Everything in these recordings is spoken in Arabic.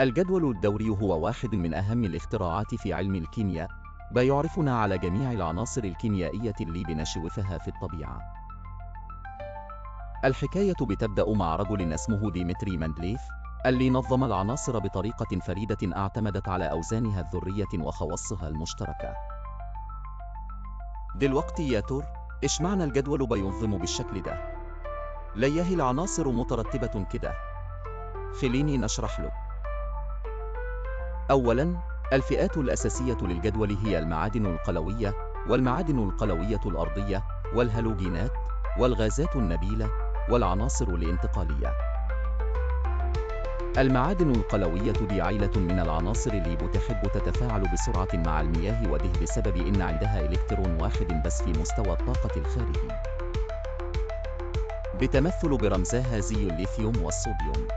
الجدول الدوري هو واحد من أهم الاختراعات في علم الكيمياء بيعرفنا على جميع العناصر الكيميائية اللي بنشوفها في الطبيعة الحكاية بتبدأ مع رجل اسمه ديمتري مندليف اللي نظم العناصر بطريقة فريدة اعتمدت على أوزانها الذرية وخواصها المشتركة دلوقتي يا تور إيش معنى الجدول بينظم بالشكل ده؟ ليه العناصر مترتبة كده؟ خليني نشرح له أولاً الفئات الأساسية للجدول هي المعادن القلوية والمعادن القلوية الأرضية والهالوجينات والغازات النبيلة والعناصر الانتقالية. المعادن القلوية دي عيلة من العناصر اللي بتحب تتفاعل بسرعة مع المياه وده بسبب إن عندها إلكترون واحد بس في مستوى الطاقة الخارجي. بتمثل برمزها زي الليثيوم والصوديوم.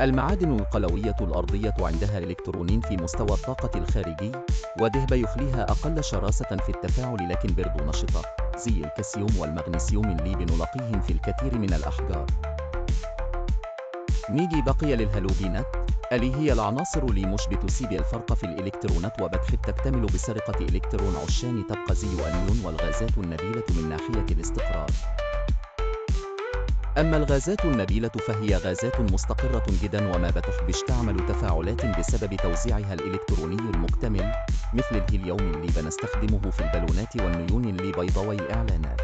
المعادن القلوية الأرضية عندها إلكترونين في مستوى الطاقة الخارجي وده بيخليها أقل شراسة في التفاعل لكن برضو نشطة زي الكالسيوم والمغنيسيوم اللي بنلاقيهم في الكثير من الأحجار. نيجي بقي للهالوجينات. اللي هي العناصر اللي مش بتسيب الفرق في الإلكترونات وبتحب تكتمل بسرقة إلكترون عشان تبقى زي أنيون والغازات النبيلة من ناحية الاستقرار. أما الغازات النبيلة فهي غازات مستقرة جدا وما بتحبش تعمل تفاعلات بسبب توزيعها الإلكتروني المكتمل مثل الهيليوم اللي بنستخدمه في البالونات والنيون اللي بيضوي إعلانات.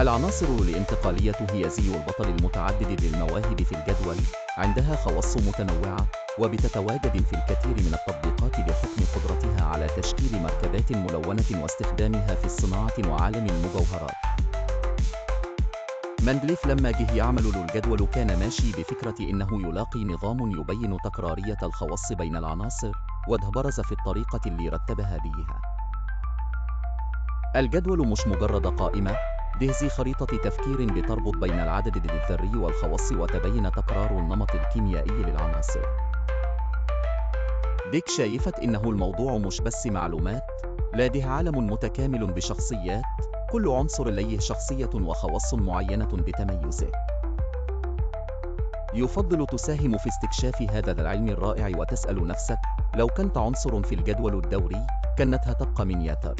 العناصر الانتقالية هي زي البطل المتعدد للمواهب في الجدول عندها خواص متنوعة وبتتواجد في الكثير من التطبيقات بحكم قدرتها على تشكيل مركبات ملونة واستخدامها في الصناعة وعالم المجوهرات. مندليف لما جه يعمل له الجدول كان ماشي بفكرة إنه يلاقي نظام يبين تكرارية الخواص بين العناصر وده برز في الطريقة اللي رتبها بيها. الجدول مش مجرد قائمة ده زي خريطة تفكير بتربط بين العدد الذري والخواص وتبين تكرار النمط الكيميائي للعناصر. ديك شايفت إنه الموضوع مش بس معلومات لا ده عالم متكامل بشخصيات كل عنصر ليه شخصية وخواص معينة بتميزه. يفضل تساهم في استكشاف هذا العلم الرائع وتسأل نفسك لو كنت عنصر في الجدول الدوري كانت هتبقى من ياتر